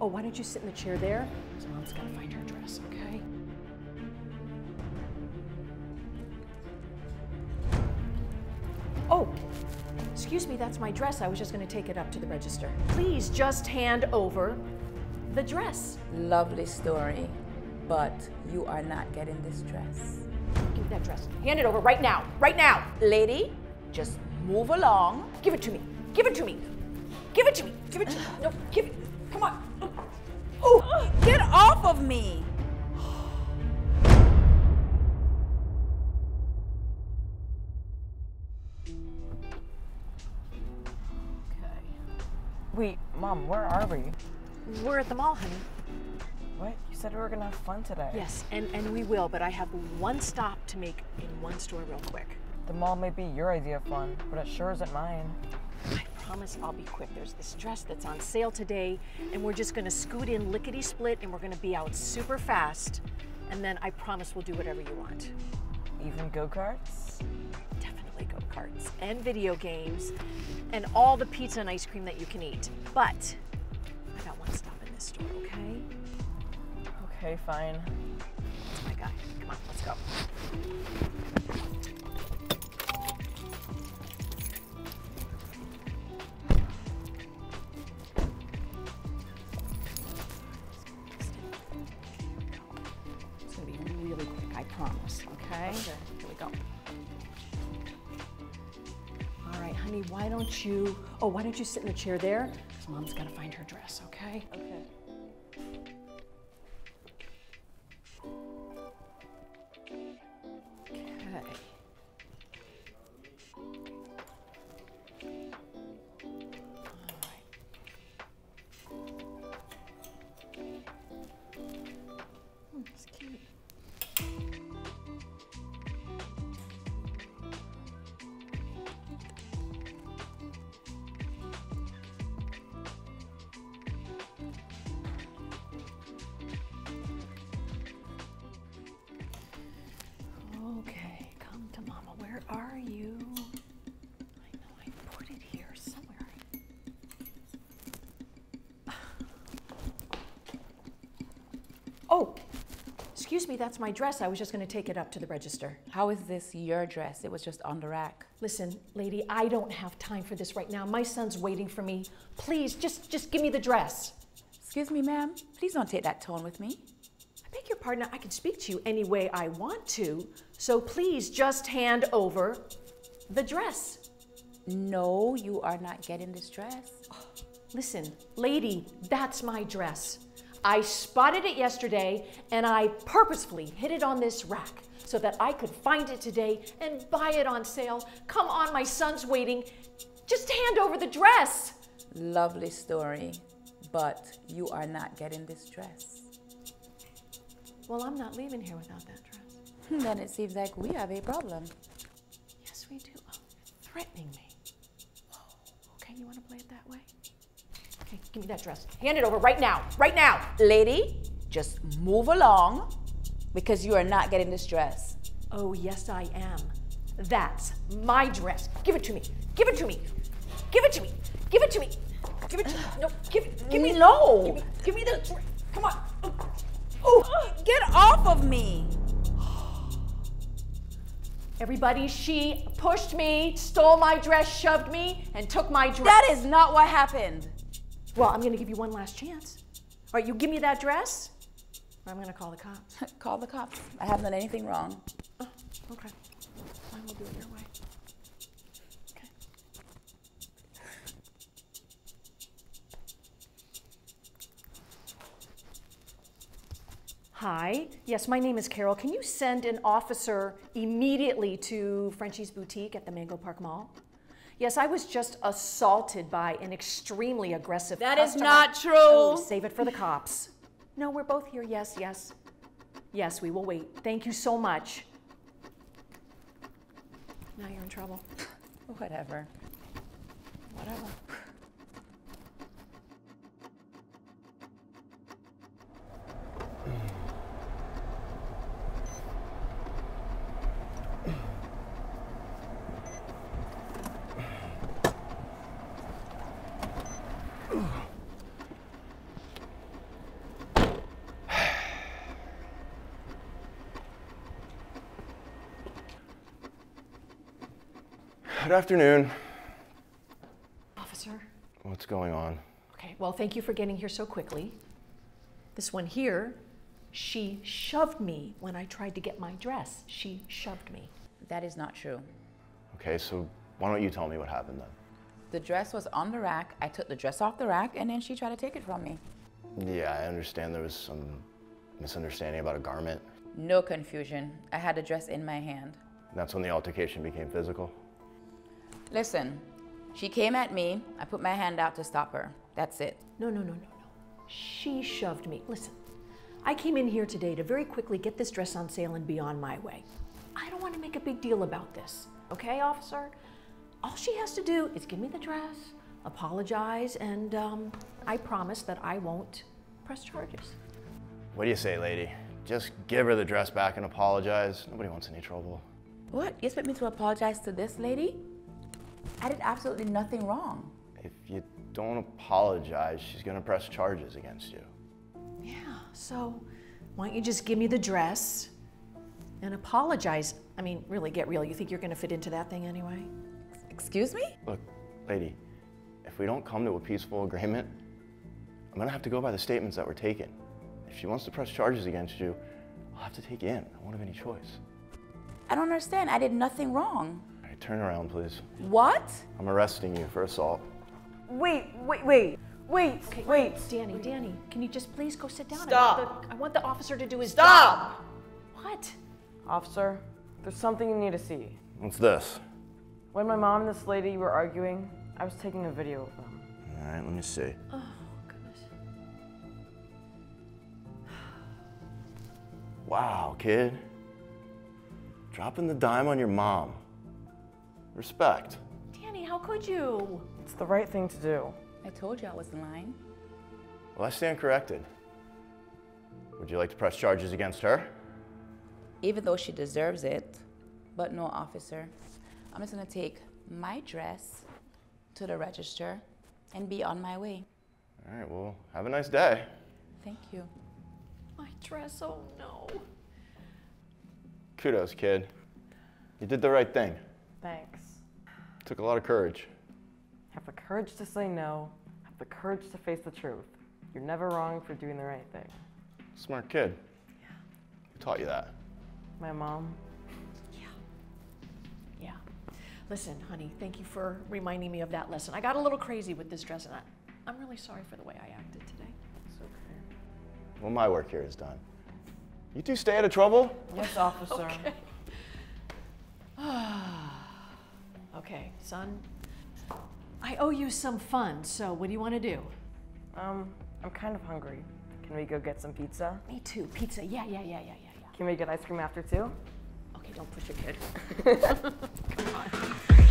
Oh, why don't you sit in the chair there? So mom's gotta find her dress, okay? Oh, excuse me, that's my dress. I was just gonna take it up to the register. Please just hand over the dress. Lovely story, but you are not getting this dress. Give me that dress. Hand it over right now. Right now. Lady, just move along. Give it to me. Give it to me. Give it to me. Give it to me. No, give it. Come on. Oh, get off of me. Okay. Wait, Mom, where are we? We're at the mall, honey. What? You said we were gonna have fun today. Yes, and, and we will, but I have one stop to make in one store real quick. The mall may be your idea of fun, but it sure isn't mine. I promise I'll be quick. There's this dress that's on sale today, and we're just gonna scoot in lickety split and we're gonna be out super fast. And then I promise we'll do whatever you want. Even go karts? Definitely go karts and video games and all the pizza and ice cream that you can eat. But I got one stop in this store, okay? Okay, fine. That's my guy. Come on, let's go. Honey, why don't you, oh, why don't you sit in the chair there? Because mom's gotta find her dress, okay? Okay. Oh, excuse me, that's my dress. I was just going to take it up to the register. How is this your dress? It was just on the rack. Listen, lady, I don't have time for this right now. My son's waiting for me. Please, just just give me the dress. Excuse me, ma'am. Please don't take that tone with me. I beg your pardon. I can speak to you any way I want to. So please just hand over the dress. No, you are not getting this dress. Oh, listen, lady, that's my dress. I spotted it yesterday and I purposefully hid it on this rack so that I could find it today and buy it on sale. Come on, my son's waiting. Just hand over the dress. Lovely story, but you are not getting this dress. Well, I'm not leaving here without that dress. Then it seems like we have a problem. Yes, we do. Oh, threatening me. Okay, you want to play it that way? Okay, give me that dress. Hand it over right now. Right now. Lady, just move along because you are not getting this dress. Oh, yes, I am. That's my dress. Give it to me. Give it to me. Give it to me. Give it to me. Give it to me. No, give. Give me. No. Give me, give me the dress. Come on. Oh, get off of me. Everybody, she pushed me, stole my dress, shoved me, and took my dress. That is not what happened. Well, I'm going to give you one last chance. All right, you give me that dress, or I'm going to call the cops. Call the cops. I haven't done anything wrong. Oh, okay. Fine, we'll do it your way. Okay. Hi. Yes, my name is Carol. Can you send an officer immediately to Frenchie's Boutique at the Mango Park Mall? Yes, I was just assaulted by an extremely aggressive That is customer. not true. Oh, save it for the cops. No, we're both here. Yes, yes. Yes, we will wait. Thank you so much. Now you're in trouble. Whatever. Whatever. Good afternoon. Officer. What's going on? Okay, well, thank you for getting here so quickly. This one here, she shoved me when I tried to get my dress. She shoved me. That is not true. Okay, so why don't you tell me what happened then? The dress was on the rack. I took the dress off the rack and then she tried to take it from me. Yeah, I understand there was some misunderstanding about a garment. No confusion. I had the dress in my hand. That's when the altercation became physical. Listen, she came at me. I put my hand out to stop her. That's it. No, no, no, no, no. She shoved me. Listen, I came in here today to very quickly get this dress on sale and be on my way. I don't want to make a big deal about this, okay, officer? All she has to do is give me the dress, apologize, and um, I promise that I won't press charges. What do you say, lady? Just give her the dress back and apologize. Nobody wants any trouble. What? You expect me to apologize to this lady? I did absolutely nothing wrong. If you don't apologize, she's gonna press charges against you. Yeah, so why don't you just give me the dress and apologize? I mean, really get real. You think you're going to fit into that thing anyway? Excuse me? Look, lady, if we don't come to a peaceful agreement, I'm gonna have to go by the statements that were taken. If she wants to press charges against you, I'll have to take you in. I won't have any choice. I don't understand. I did nothing wrong. All right, turn around, please. What? I'm arresting you for assault. Wait, wait, wait, wait, wait. Danny, Danny, can you just please go sit down? Stop. I want the, I want the officer to do his Stop! job. What? Officer, there's something you need to see. What's this? When my mom and this lady were arguing, I was taking a video of them. All right, let me see. Oh, goodness. Wow, kid. Dropping the dime on your mom. Respect. Danny, how could you? It's the right thing to do. I told you I was lying. Well, I stand corrected. Would you like to press charges against her? Even though she deserves it. But no, officer. I'm just gonna take my dress to the register and be on my way. All right, well, have a nice day. Thank you. My dress, oh no. Kudos, kid. You did the right thing. Thanks. Took a lot of courage. Have the courage to say no. Have the courage to face the truth. You're never wrong for doing the right thing. Smart kid. Yeah. Who taught you that? My mom. Yeah. Yeah. Listen, honey, thank you for reminding me of that lesson. I got a little crazy with this dress, and I, I'm really sorry for the way I acted today. It's okay. Well, my work here is done. You two stay out of trouble. Yes, officer. Okay, son. I owe you some fun, so what do you want to do? Um, I'm kind of hungry. Can we go get some pizza? Me too. Pizza. Yeah, yeah, yeah, yeah, yeah, yeah. Can we get ice cream after too? Okay, don't push it, kid. Come on.